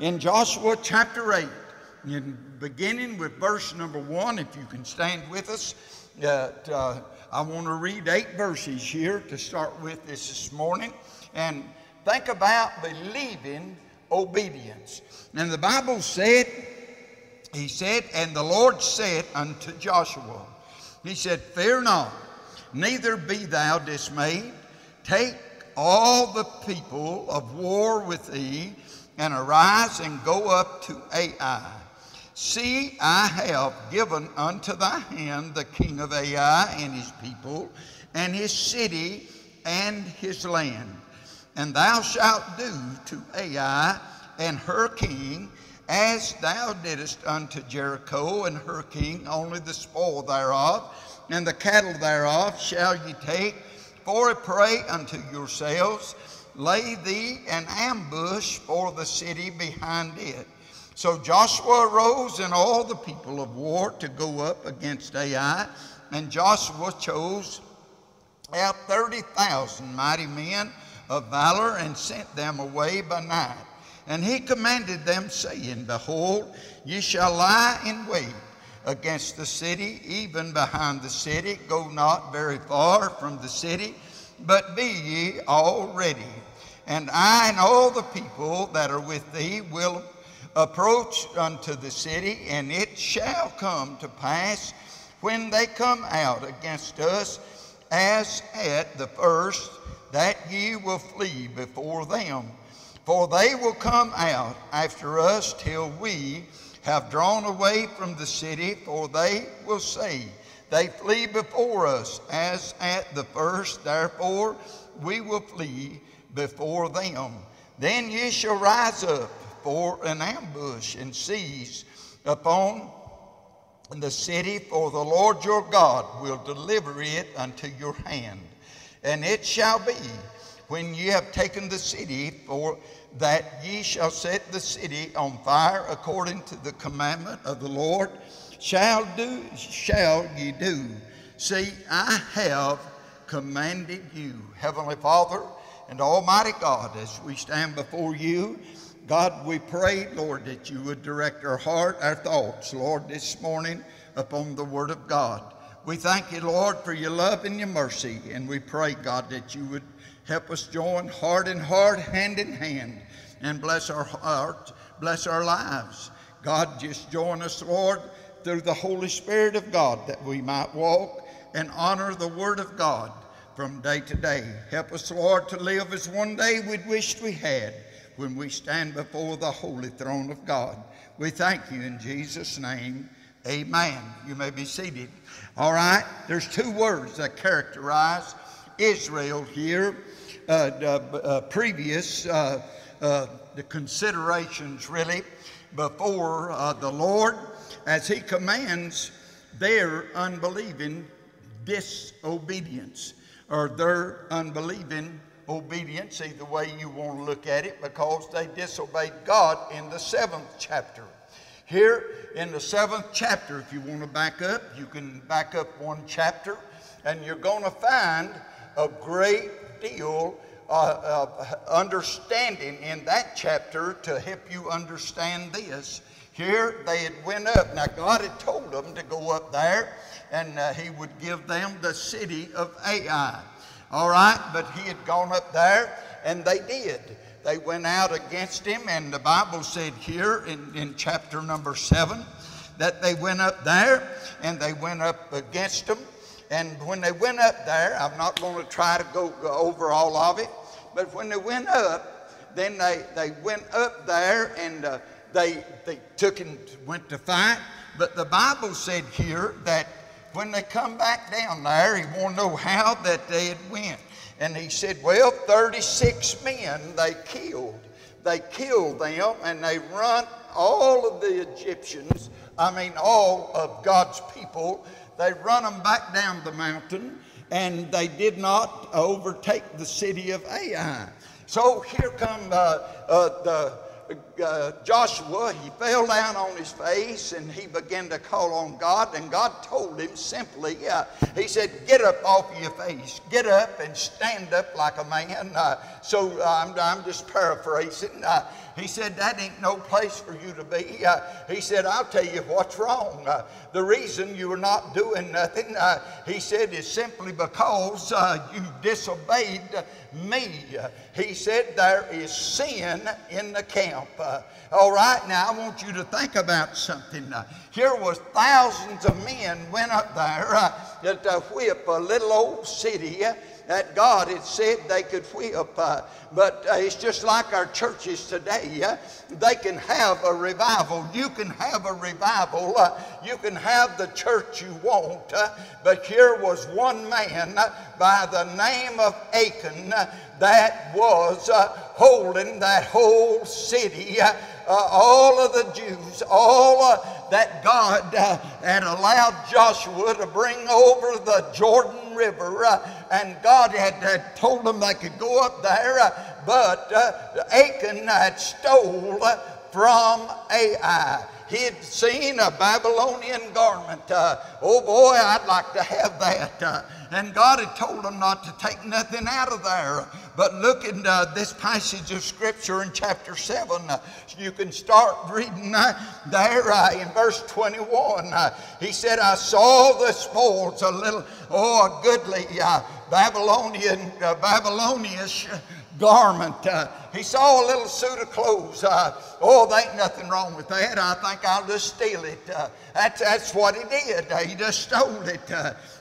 in Joshua chapter 8, in beginning with verse number 1, if you can stand with us. Uh, uh, I want to read eight verses here to start with this this morning. And think about believing obedience. And the Bible said, He said, And the Lord said unto Joshua, He said, Fear not, neither be thou dismayed. Take all the people of war with thee, and arise and go up to Ai. See, I have given unto thy hand the king of Ai and his people, and his city and his land. And thou shalt do to Ai and her king as thou didst unto Jericho and her king, only the spoil thereof and the cattle thereof shall ye take for a prey unto yourselves. Lay thee an ambush for the city behind it. So Joshua arose and all the people of war to go up against Ai, and Joshua chose out 30,000 mighty men of valor and sent them away by night. And he commanded them, saying, Behold, ye shall lie in wait against the city, even behind the city. Go not very far from the city, but be ye all ready. And I and all the people that are with thee will approach unto the city, and it shall come to pass when they come out against us, as at the first, that ye will flee before them. For they will come out after us till we have drawn away from the city, for they will say, They flee before us as at the first, therefore we will flee before them. Then ye shall rise up for an ambush and seize upon the city, for the Lord your God will deliver it unto your hand. And it shall be when ye have taken the city, for that ye shall set the city on fire according to the commandment of the Lord, shall do shall ye do. See, I have commanded you, Heavenly Father and Almighty God, as we stand before you. God, we pray, Lord, that you would direct our heart, our thoughts, Lord, this morning upon the Word of God. We thank you, Lord, for your love and your mercy, and we pray, God, that you would Help us join heart in heart, hand in hand, and bless our heart, bless our lives. God, just join us, Lord, through the Holy Spirit of God that we might walk and honor the Word of God from day to day. Help us, Lord, to live as one day we'd wished we had when we stand before the holy throne of God. We thank you in Jesus' name. Amen. You may be seated. All right, there's two words that characterize Israel here. Uh, uh, uh, previous the considerations really before the Lord as He commands their unbelieving disobedience or their unbelieving obedience, either way you want to look at it, because they disobeyed God in the seventh chapter. Here in the seventh chapter, if you want to back up, you can back up one chapter, and you're going to find a great deal uh, of understanding in that chapter to help you understand this. Here they had went up. Now God had told them to go up there, and uh, He would give them the city of Ai. All right, but He had gone up there, and they did. They went out against Him, and the Bible said here in, in chapter number seven that they went up there, and they went up against them and when they went up there, I'm not going to try to go, go over all of it, but when they went up, then they, they went up there and uh, they, they took and went to fight. But the Bible said here that when they come back down there, he want to know how that they had went. And he said, well, 36 men they killed. They killed them and they run all of the Egyptians, I mean all of God's people, they run them back down the mountain, and they did not overtake the city of Ai. So here come uh, uh, the uh, Joshua, he fell down on his face and he began to call on God. And God told him simply, uh, He said, Get up off your face, get up and stand up like a man. Uh, so I'm, I'm, just paraphrasing. Uh, he said, That ain't no place for you to be. Uh, he said, I'll tell you what's wrong. Uh, the reason you are not doing nothing, uh, he said, is simply because uh, you disobeyed me. He said, There is sin in the camp. Uh, all right, now I want you to think about something. Uh, here was thousands of men went up there to whip a little old city that God had said they could whip. Uh, but uh, it's just like our churches today. Uh, they can have a revival. You can have a revival. Uh, you can have the church you want. Uh, but here was one man uh, by the name of Achan that was holding that whole city. all of the Jews, all that God had allowed Joshua to bring over the Jordan River, and God had, had, told them they could go up there, uh, but uh, Achan had stole from Ai. He had seen a Babylonian garment. Uh, oh boy, I'd like to have that. Uh, and God had told him not to take nothing out of there. But look at uh, this passage of Scripture in chapter 7. Uh, you can start reading uh, there uh, in verse 21. Uh, he said, I saw the spoils, a little, oh, a goodly uh, Babylonian, Babylonish garment. Uh, he saw a little suit of clothes. Uh, oh, there ain't nothing wrong with that. I think I'll just steal it. Uh, that's, that's what he did. he just stole it.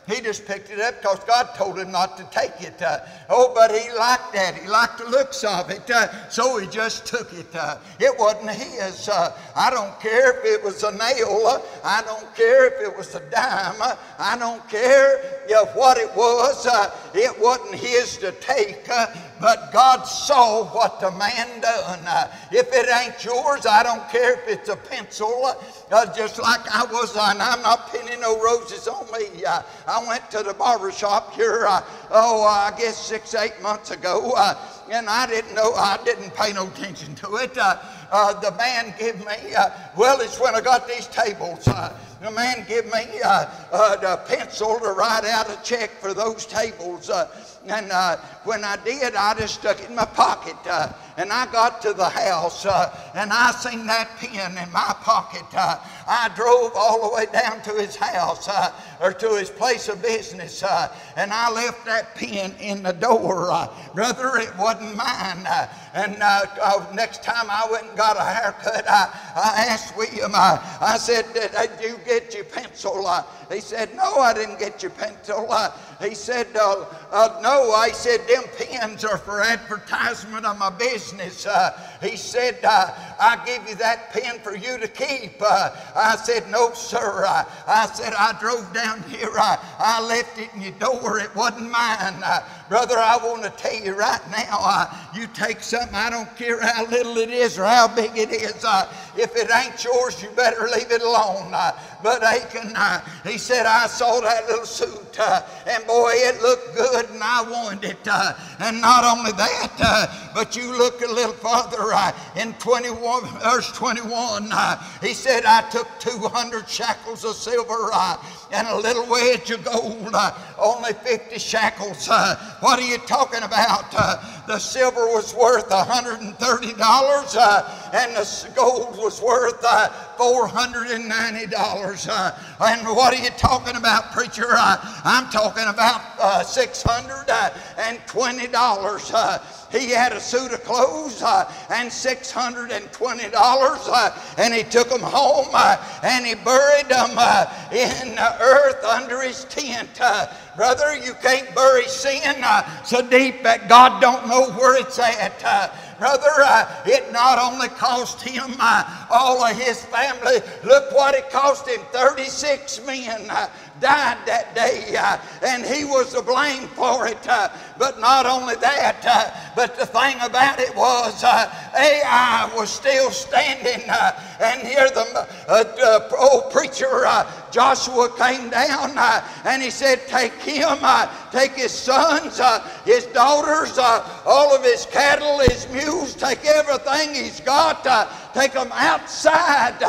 He just picked it up because God told him not to take it. Uh, oh, but he liked that. He liked the looks of it. Uh, so he just took it. Uh, it wasn't his. Uh, I don't care if it was a nail. Uh, I don't care if it was a dime. Uh, I don't care what it was. it wasn't his to take. but God saw what the man done. if it ain't yours, I don't care if it's a pencil. just like I was, and I'm not pinning no roses on me. I went to the barber shop here, uh, oh, I guess six, eight months ago, uh, and I didn't know, I didn't pay no attention to it. Uh, uh the man gave me, uh, well, it's when I got these tables. Uh, the man gave me a pencil to write out a check for those tables. And when I did, I just stuck it in my pocket. and I got to the house, and I seen that pen in my pocket. I drove all the way down to his house or to his place of business, uh, and I left that pen in the door. Uh, brother, it wasn't mine. Uh, and uh, uh, next time I went and got a haircut, I, I asked William, uh, I said, did, did, you get your pencil? he said, No, I didn't get your pencil. he said, No, I said, Them pens are for advertisement of my business. he said, I give you that pen for you to keep. I said, No, sir. I said, I drove down here. I, left it in your door. It wasn't mine. Uh, brother, I want to tell you right now, uh, you take something, I don't care how little it is or how big it is. Uh, if it ain't yours, you better leave it alone. Uh, but uh, he said, I saw that little suit, uh, and boy, it looked good, and I wanted it. Uh, and not only that, uh, but you look a little further uh, in 21, verse 21, he said, I took 200 shackles of silver and a little wedge of gold, only 50 shekels. Uh, what are you talking about? Uh, the silver was worth $130 uh, and the gold was worth uh, $490. Uh, and what are you talking about, preacher? I'm talking about $620. He had a suit of clothes uh, and $620, uh, and he took them home uh, and he buried them in the earth under his tent. Brother, you can't bury sin so deep that God don't know where it's at brother, uh, it not only cost him uh, all of his family, look what it cost him 36 men. Uh, died that day, uh, and he was to blame for it. Uh, but not only that, uh, but the thing about it was uh, Ai was still standing, uh, and here the uh, old preacher Joshua came down and he said, Take him take his sons, his daughters, all of his cattle, his mules, take everything he's got, take them outside,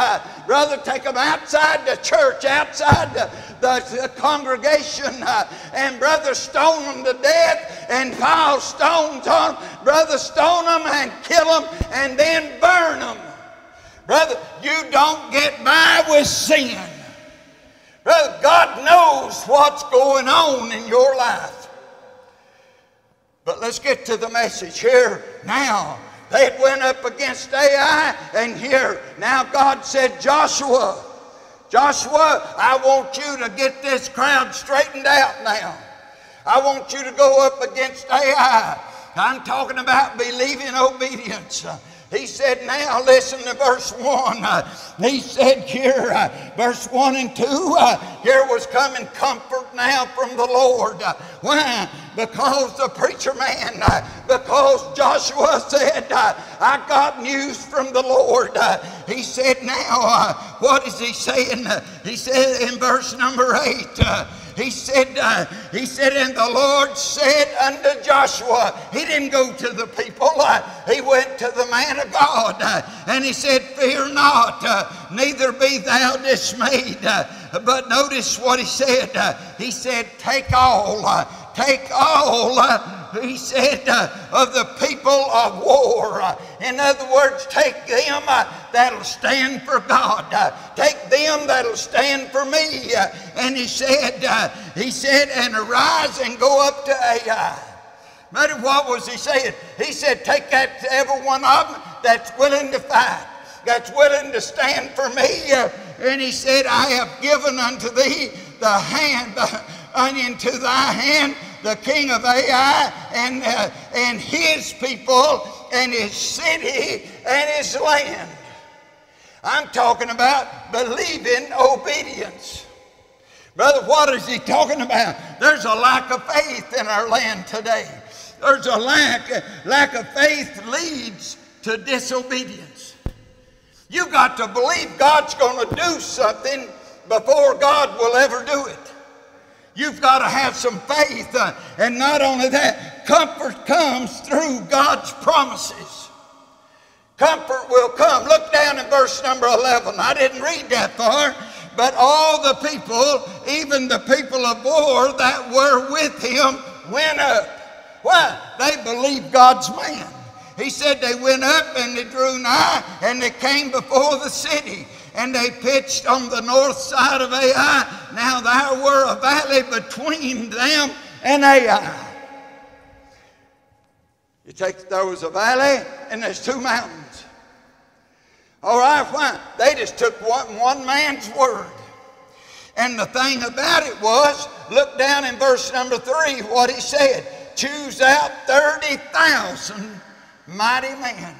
brother, take them outside the church, outside the, the, the congregation, uh, and brother, stone them to death and pile stones on them, brother, stone them and kill them and then burn them. Brother, you don't get by with sin. Brother, God knows what's going on in your life. But let's get to the message here now. They went up against Ai, and here, now God said, Joshua, Joshua, I want you to get this crowd straightened out now. I want you to go up against Ai. I'm talking about believing obedience. He said, now listen to verse 1. Uh, he said here, verse 1 and 2, uh, here was coming comfort now from the Lord. Why? Because the preacher man, uh, because Joshua said, uh, I got news from the Lord. he said, now, what is he saying? he said in verse number 8, he said, uh, he said, and the Lord said unto Joshua, he didn't go to the people, uh, he went to the man of God, uh, and he said, fear not, uh, neither be thou dismayed. Uh, but notice what he said. Uh, he said, take all, take all he said, uh, of the people of war. Uh, in other words, take them uh, that'll stand for God. Uh, take them that'll stand for me. Uh, and he said, uh, he said, and arise and go up to Ai. But what was he saying? He said, take that to every one of them that's willing to fight, that's willing to stand for me. and he said, I have given unto thee the hand, and into thy hand the king of Ai and, uh, and his people and his city and his land. I'm talking about believing obedience. Brother, what is he talking about? There's a lack of faith in our land today. There's a lack, lack of faith leads to disobedience. You've got to believe God's going to do something before God will ever do it. You've got to have some faith. Uh, and not only that, comfort comes through God's promises. Comfort will come. Look down in verse number 11. I didn't read that far. But all the people, even the people of war that were with him, went up. Why? They believed God's man. He said they went up and they drew nigh and they came before the city and they pitched on the north side of Ai. Now there were a valley between them and Ai. You take there was a valley and there's two mountains. All right, fine. They just took one, one man's word. And the thing about it was, look down in verse number three, what he said. Choose out 30,000 mighty men.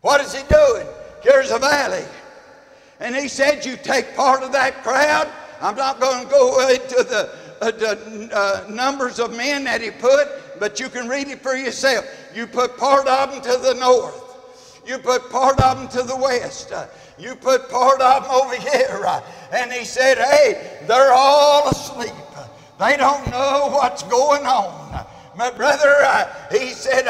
What is he doing? Here's a valley. And he said, You take part of that crowd. I'm not going to go into the, uh, the uh, numbers of men that he put, but you can read it for yourself. You put part of them to the north, you put part of them to the west, uh, you put part of them over here. Uh, and he said, Hey, they're all asleep. They don't know what's going on. My brother, uh, he said,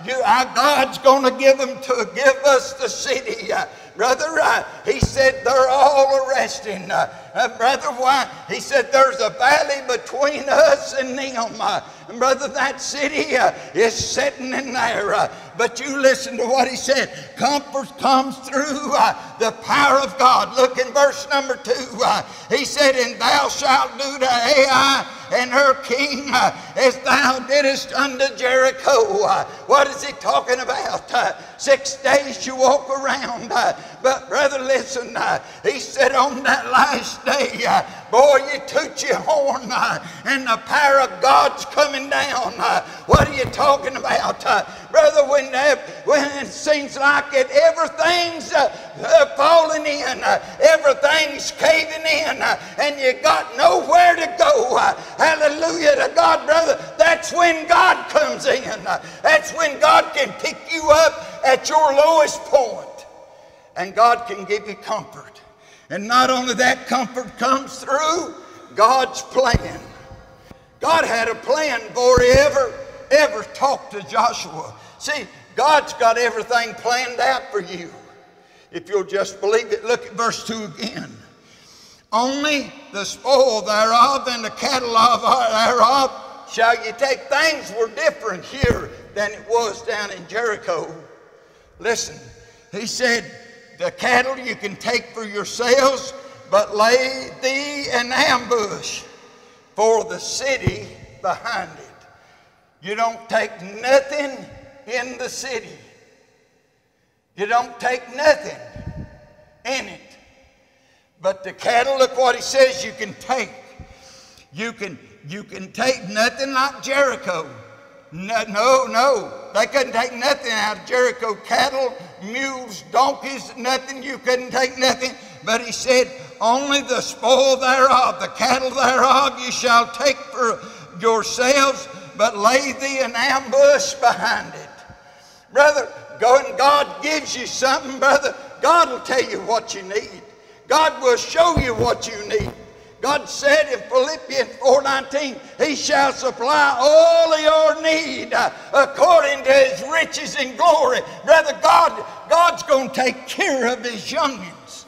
uh, you, God's going to give them to give us the city. Brother, uh, he said they're all arresting. Uh, uh, brother, why? He said there's a valley between us and them. Uh, brother, that city uh, is sitting in there. Uh, but you listen to what he said. Comfort comes through the power of God. Look in verse number two. he said, And thou shalt do to Ai and her king uh, as thou didst unto Jericho. Uh, what is he talking about? Uh, six days you walk around. but, brother, listen. he said on that last day, uh, boy, you toot your horn uh, and the power of God's coming down. Uh, what are you talking about? brother, when, when it seems like it, everything's falling in, everything's caving in, and you got nowhere to go. Hallelujah to God, brother. That's when God comes in. that's when God can pick you up at your lowest point and God can give you comfort. And not only that, comfort comes through God's plan. God had a plan before he ever, ever talked to Joshua. See, God's got everything planned out for you. If you'll just believe it, look at verse 2 again. Only the spoil thereof and the cattle of thereof shall you take. Things were different here than it was down in Jericho. Listen, he said, The cattle you can take for yourselves, but lay thee an ambush for the city behind it. You don't take nothing in the city. You don't take nothing in it. But the cattle, look what he says you can take. You can, you can take nothing like Jericho. No, no, no. They couldn't take nothing out of Jericho. Cattle, mules, donkeys, nothing. You couldn't take nothing. But he said, only the spoil thereof, the cattle thereof, you shall take for yourselves, but lay thee an ambush behind it. Brother, go and God gives you something, brother. God will tell you what you need. God will show you what you need. God said in Philippians 4:19, He shall supply all your need according to His riches and glory. Brother, God, God's going to take care of His youngins.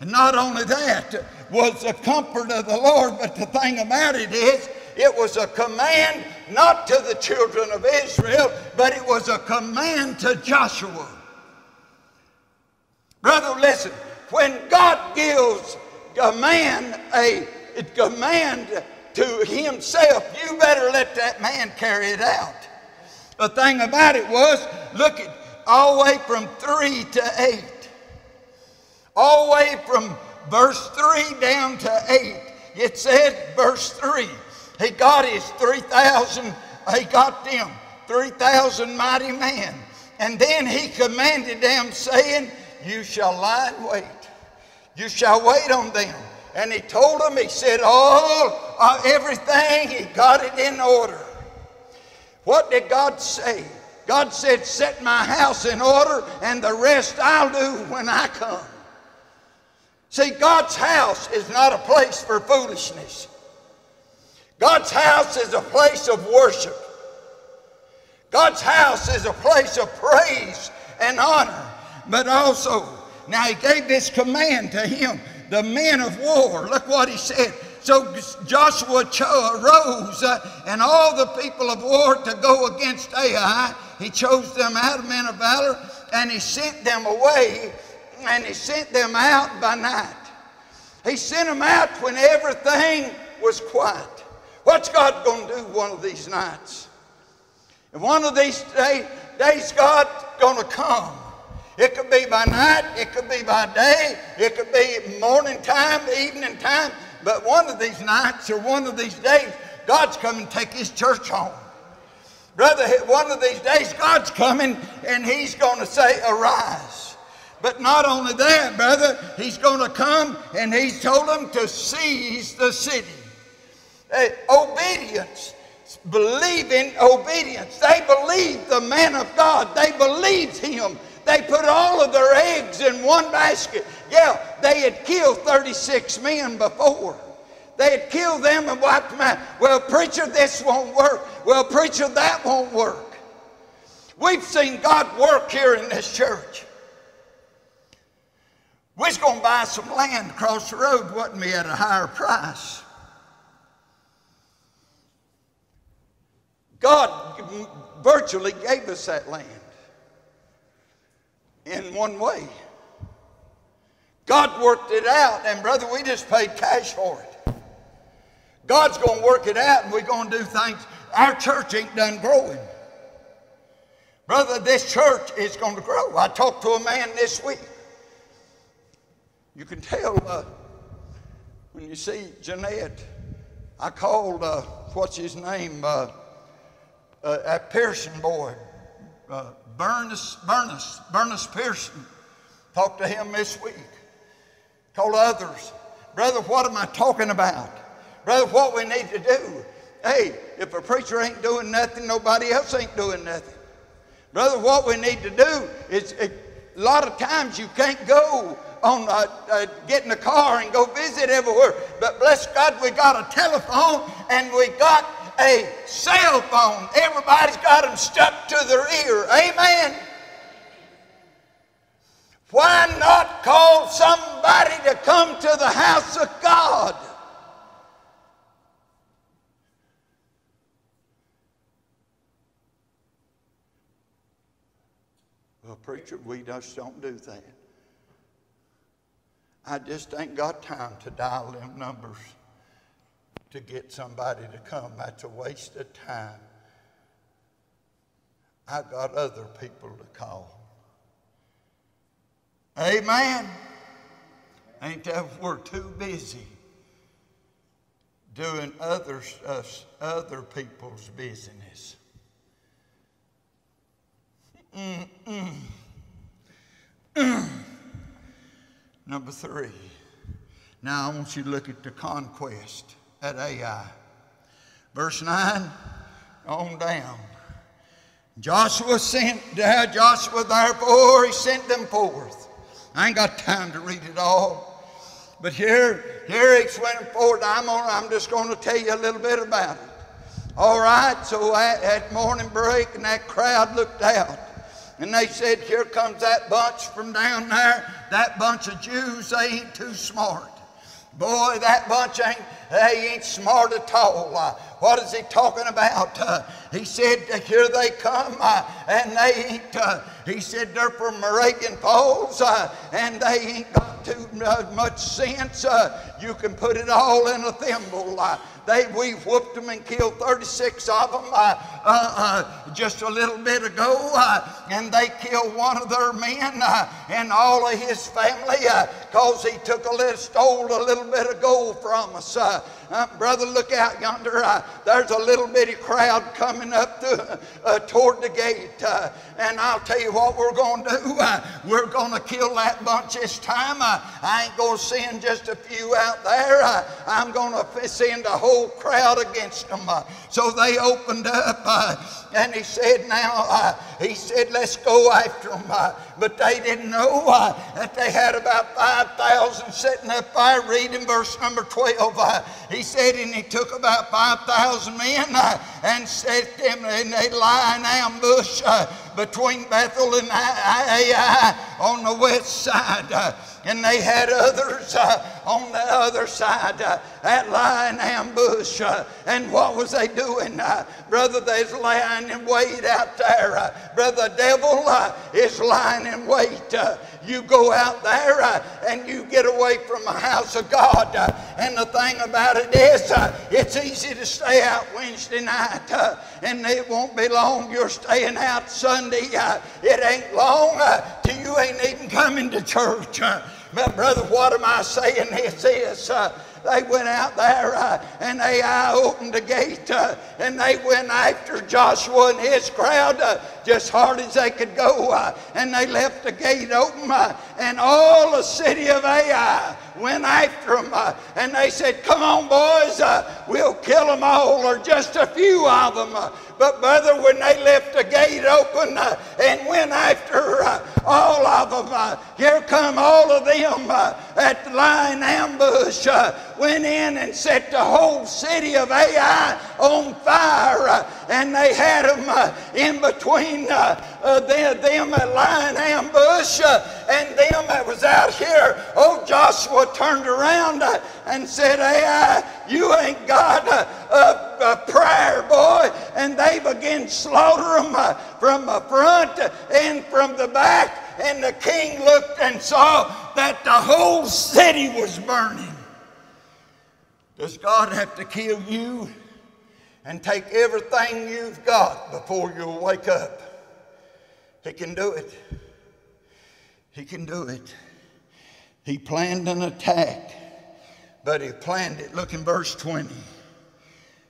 And not only that was the comfort of the Lord, but the thing about it is, it was a command not to the children of Israel, but it was a command to Joshua. Brother, listen, when God gives a man a command to himself, you better let that man carry it out. The thing about it was, look at all the way from 3 to 8. All the way from verse 3 down to 8. It said, verse 3, he got his 3,000, he got them 3,000 mighty men. And then he commanded them, saying, You shall lie in wait. You shall wait on them. And he told them, he said, All, uh, everything, he got it in order. What did God say? God said, Set my house in order, and the rest I'll do when I come. See, God's house is not a place for foolishness. God's house is a place of worship. God's house is a place of praise and honor, but also, now he gave this command to him, the men of war. Look what he said. So Joshua arose uh, and all the people of war to go against Ai. He chose them out of men of valor and he sent them away and he sent them out by night. He sent them out when everything was quiet. What's God going to do one of these nights? And one of these day, days, God's going to come. It could be by night, it could be by day, it could be morning time, evening time, but one of these nights or one of these days, God's coming to take his church home. Brother, one of these days, God's coming and he's going to say, Arise. But not only that, brother, he's going to come and he's told them to seize the city. Uh, obedience. Believing obedience. They believed the man of God. They believed him. They put all of their eggs in one basket. Yeah, they had killed 36 men before. They had killed them and wiped them out. Well, preacher, this won't work. Well, preacher, that won't work. We've seen God work here in this church. We was going to buy some land across the road, wasn't we, at a higher price. God virtually gave us that land in one way. God worked it out, and brother, we just paid cash for it. God's going to work it out, and we're going to do things. Our church ain't done growing. Brother, this church is going to grow. I talked to a man this week. You can tell uh, when you see Jeanette. I called, uh, what's his name, uh, uh, Pearson boy, uh, Bernice, Bernice, Bernice Pearson. Talked to him this week. Told others, brother, what am I talking about? Brother, what we need to do. Hey, if a preacher ain't doing nothing, nobody else ain't doing nothing. Brother, what we need to do is a lot of times you can't go on uh, uh, get in car and go visit everywhere. But bless God, we got a telephone and we got a cell phone. Everybody's got them stuck to their ear. Amen. Why not call somebody to come to the house of God? Well, preacher, we just don't do that. I just ain't got time to dial them numbers to get somebody to come. That's a waste of time. I've got other people to call. Amen. Ain't that we're too busy doing other, uh, other people's business. Mm-mm. Number three. Now I want you to look at the conquest at Ai. Verse 9 on down. Joshua sent, Joshua therefore, he sent them forth. I ain't got time to read it all. But here, here it's went forward. I'm, on, I'm just going to tell you a little bit about it. All right, so at, at morning break, and that crowd looked out. And they said, Here comes that bunch from down there. That bunch of Jews, they ain't too smart. Boy, that bunch ain't, they ain't smart at all. Uh, what is he talking about? Uh, he said, Here they come, uh, and they ain't, uh, he said, they're from Moravian Falls, uh, and they ain't got too uh, much sense. you can put it all in a thimble. They, we whooped them and killed 36 of them uh, uh, uh, just a little bit ago, uh, and they killed one of their men uh, and all of his family because uh, he took a little, stole a little bit of gold from us. brother, look out yonder. there's a little bitty crowd coming up to, toward the gate, and I'll tell you what we're going to do. we're going to kill that bunch this time. I ain't going to send just a few out there. I'm going to send a whole whole crowd against them. Uh, so they opened up uh, and he said, Now, uh, he said, let's go after them. but they didn't know that they had about 5,000 sitting up there reading verse number 12. he said, and he took about 5,000 men and set them, and they lie in ambush between Bethel and Ai on the west side and they had others uh, on the other side uh, that lying ambush. Uh, and what was they doing? Uh, brother, they's lying in wait out there. Uh, brother, the devil uh, is lying in wait. you go out there and you get away from the house of God. and the thing about it is, it's easy to stay out Wednesday night, and it won't be long you're staying out Sunday. it ain't long till you ain't even coming to church. But, brother, what am I saying? This is. Uh, they went out there uh, and they uh, opened the gate uh, and they went after Joshua and his crowd uh, just hard as they could go. Uh, and they left the gate open uh, and all the city of Ai went after them. and they said, Come on, boys, we'll kill them all or just a few of them. But, brother, when they left the gate open uh, and went after uh, all of them, uh, here come all of them uh, at the line ambush, uh, went in and set the whole city of Ai on fire. Uh, and they had them in between them, them at line ambush and them that was out here. Oh, Joshua turned around and said, Ai, you ain't got a, a, a prayer, boy. And they began slaughter them uh, from the front and from the back. And the king looked and saw that the whole city was burning. Does God have to kill you and take everything you've got before you wake up? He can do it. He can do it. He planned an attack, but he planned it. Look in verse 20.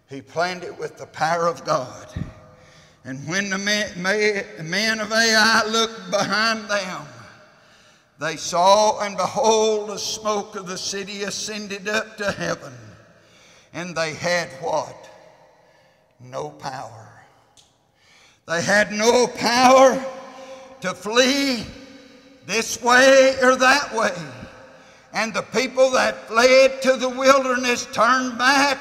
He planned it with the power of God. And when the men of Ai looked behind them, they saw and behold the smoke of the city ascended up to heaven. And they had what? No power. They had no power to flee this way or that way. And the people that fled to the wilderness turned back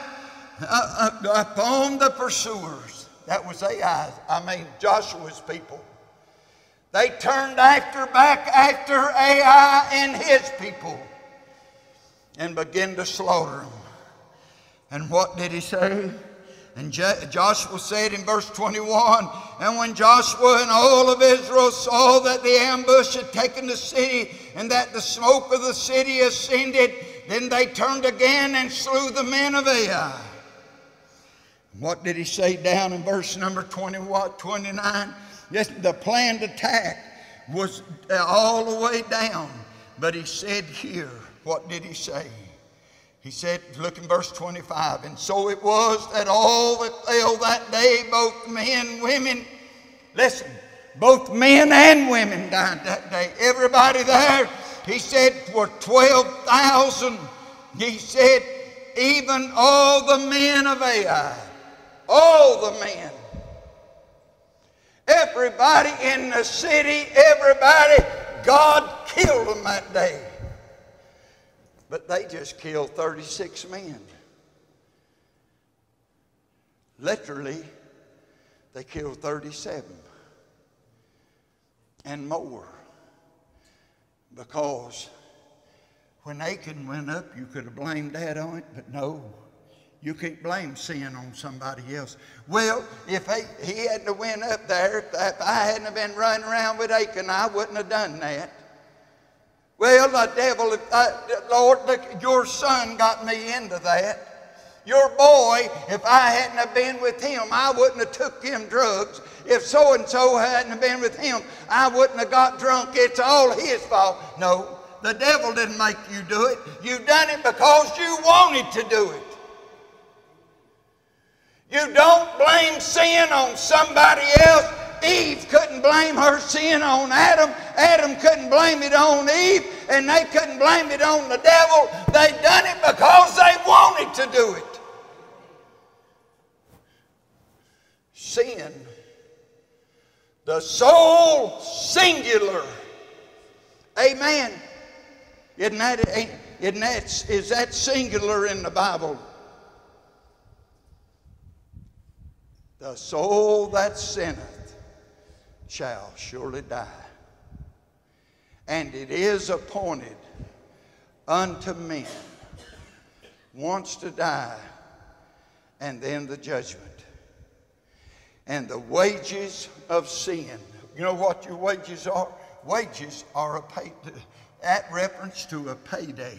uh, uh, upon the pursuers. That was Ai, I mean Joshua's people. They turned after back after Ai and his people and began to slaughter them. And what did he say? And Joshua said in verse 21 And when Joshua and all of Israel saw that the ambush had taken the city and that the smoke of the city ascended, then they turned again and slew the men of Ai. What did he say down in verse number 20, what, 29? Yes, the planned attack was uh, all the way down. But he said here, what did he say? He said, look in verse 25, and so it was that all that fell that day, both men, women, listen, both men and women died that day. Everybody there, he said, for 12,000, he said, even all the men of Ai, all the men. Everybody in the city, everybody, God killed them that day. But they just killed 36 men. Literally, they killed 37 and more. Because when Achan went up, you could have blamed that on it, but no. You can't blame sin on somebody else. Well, if he, he hadn't went up there, if I hadn't been running around with Achan, I wouldn't have done that. The devil, uh, Lord, your son got me into that. Your boy, if I hadn't have been with him, I wouldn't have took him drugs. If so and so hadn't have been with him, I wouldn't have got drunk. It's all his fault. No, the devil didn't make you do it. You done it because you wanted to do it. You don't blame sin on somebody else. Eve couldn't blame her sin on Adam. Adam couldn't blame it on Eve. And they couldn't blame it on the devil. They done it because they wanted to do it. Sin, the soul singular. Amen. Isn't that, isn't that, is that singular in the Bible? The soul that sinneth shall surely die. And it is appointed unto men once to die, and then the judgment. And the wages of sin. You know what your wages are? Wages are a pay, at reference to a payday.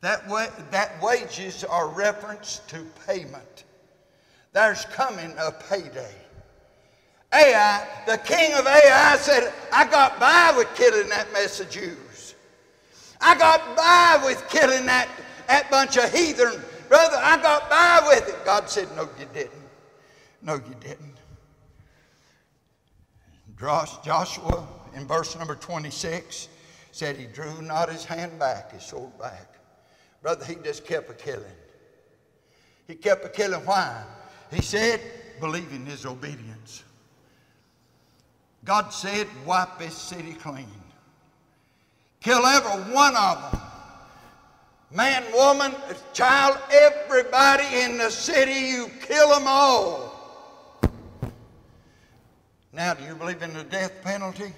That, wa- that wages are reference to payment. There's coming a payday. Ai, the king of Ai, said, I got by with killing that mess of Jews. I got by with killing that, that bunch of heathen. Brother, I got by with it. God said, No, you didn't. No, you didn't. Joshua, in verse number 26, said he drew not his hand back, his sword back. Brother, he just kept a killing. He kept a killing. Why? He said, believing his obedience. God said, wipe this city clean. Kill every one of them. Man, woman, child, everybody in the city, you kill them all. Now, do you believe in the death penalty?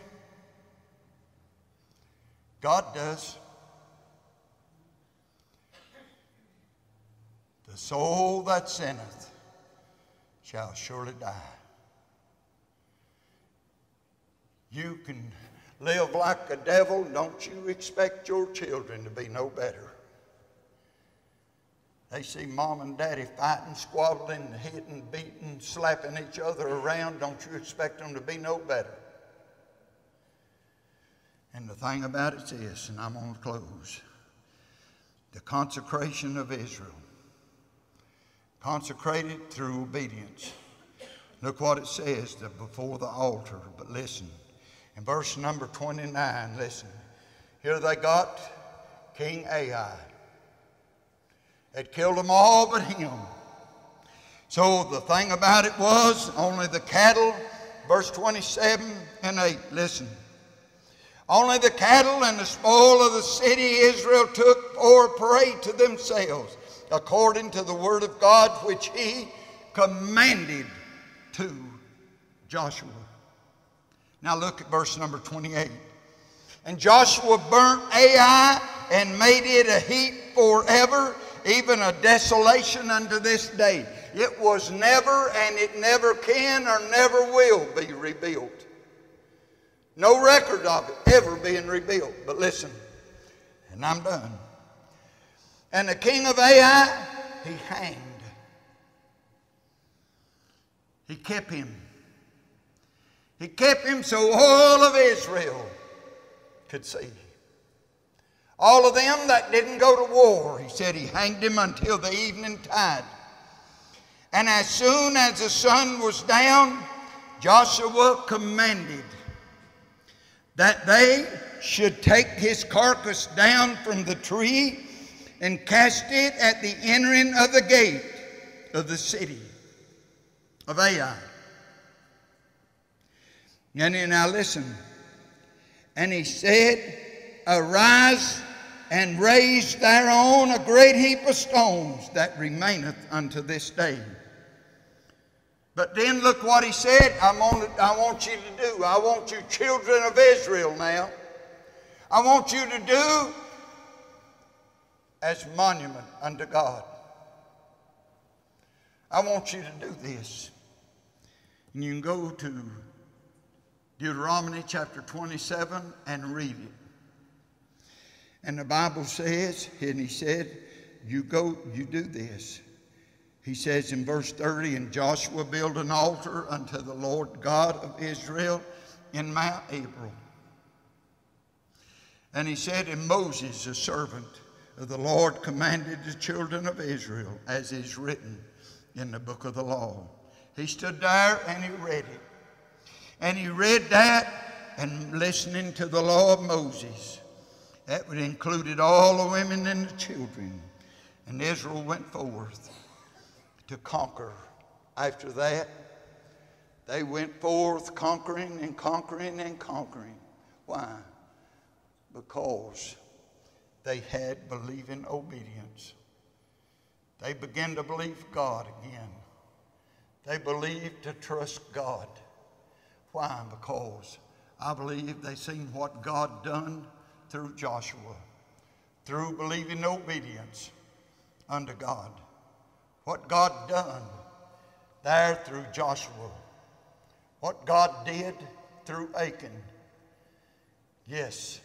God does. The soul that sinneth shall surely die. You can live like a devil. Don't you expect your children to be no better. They see mom and daddy fighting, squabbling, hitting, beating, slapping each other around. Don't you expect them to be no better? And the thing about it is, and I'm going to close the consecration of Israel, consecrated through obedience. Look what it says before the altar. But listen. In verse number 29, listen. Here they got King Ai. Had killed them all but him. So the thing about it was only the cattle, verse 27 and 8, listen. Only the cattle and the spoil of the city Israel took for a prey to themselves. according to the word of God which he commanded to Joshua. Now look at verse number 28. And Joshua burnt Ai and made it a heap forever, even a desolation unto this day. It was never and it never can or never will be rebuilt. No record of it ever being rebuilt. But listen, and I'm done. And the king of Ai, he hanged. He kept him. He kept him so all of Israel could see. All of them that didn't go to war, he said he hanged him until the evening tide. And as soon as the sun was down, Joshua commanded that they should take his carcass down from the tree and cast it at the entering of the gate of the city of Ai. And then now listen. And he said, Arise and raise thereon a great heap of stones that remaineth unto this day. But then look what he said. I'm on, I want you to do. I want you, children of Israel, now. I want you to do as monument unto God. I want you to do this. And you can go to Deuteronomy chapter 27 and read it. And the Bible says, and he said, You go, you do this. He says in verse 30, And Joshua built an altar unto the Lord God of Israel in Mount Abram. And he said, And Moses, the servant of the Lord, commanded the children of Israel, as is written in the book of the law. He stood there and he read it. And he read that and listening to the law of Moses. That would included all the women and the children. And Israel went forth to conquer. After that, they went forth conquering and conquering and conquering. Why? Because they had believing obedience. They began to believe God again. They believed to trust God. Why? Because I believe they seen what God done through Joshua, through believing obedience unto God. What God done there through Joshua. What God did through Achan. Yes,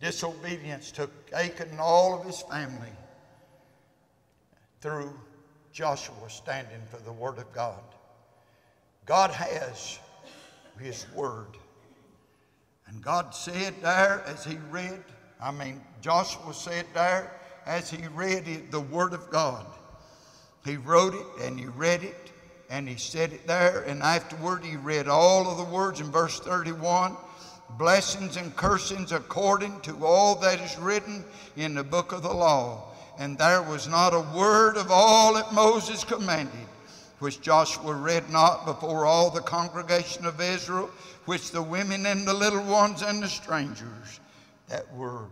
disobedience took Achan and all of his family through Joshua standing for the Word of God. God has His Word. And God said there as He read, I mean, Joshua said there as he read it, the Word of God. He wrote it and he read it and he said it there. And afterward, he read all of the words in verse 31 blessings and cursings according to all that is written in the book of the law. And there was not a word of all that Moses commanded, which Joshua read not before all the congregation of Israel, which the women and the little ones and the strangers that were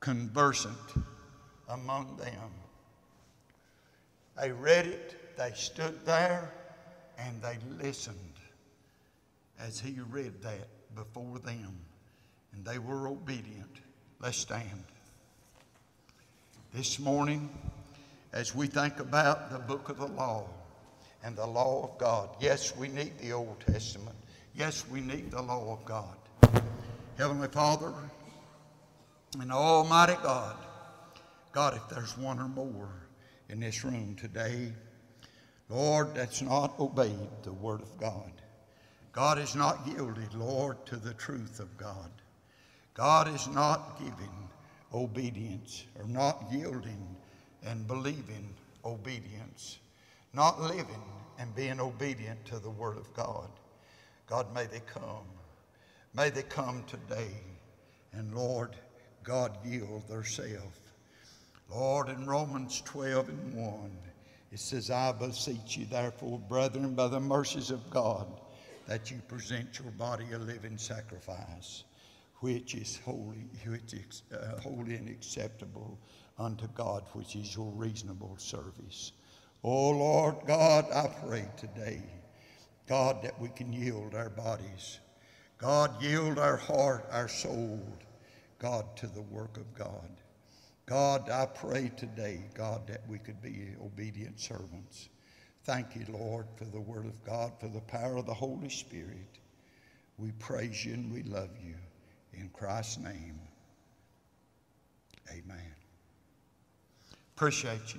conversant among them. They read it, they stood there, and they listened as he read that before them. And they were obedient. Let's stand. This morning, as we think about the book of the law and the law of God, yes, we need the Old Testament. Yes, we need the law of God. Heavenly Father and Almighty God, God, if there's one or more in this room today, Lord, that's not obeyed the Word of God. God is not yielded, Lord, to the truth of God. God is not giving obedience or not yielding and believing obedience, not living and being obedient to the Word of God. God, may they come. May they come today. And Lord, God, yield theirself Lord, in Romans 12 and 1, it says, I beseech you, therefore, brethren, by the mercies of God, that you present your body a living sacrifice, which is holy, which is uh, holy and acceptable unto God, which is your reasonable service. Oh Lord God, I pray today, God, that we can yield our bodies. God, yield our heart, our soul, God, to the work of God. God, I pray today, God, that we could be obedient servants. Thank you, Lord, for the Word of God, for the power of the Holy Spirit. We praise you and we love you. In Christ's name, amen. Appreciate you.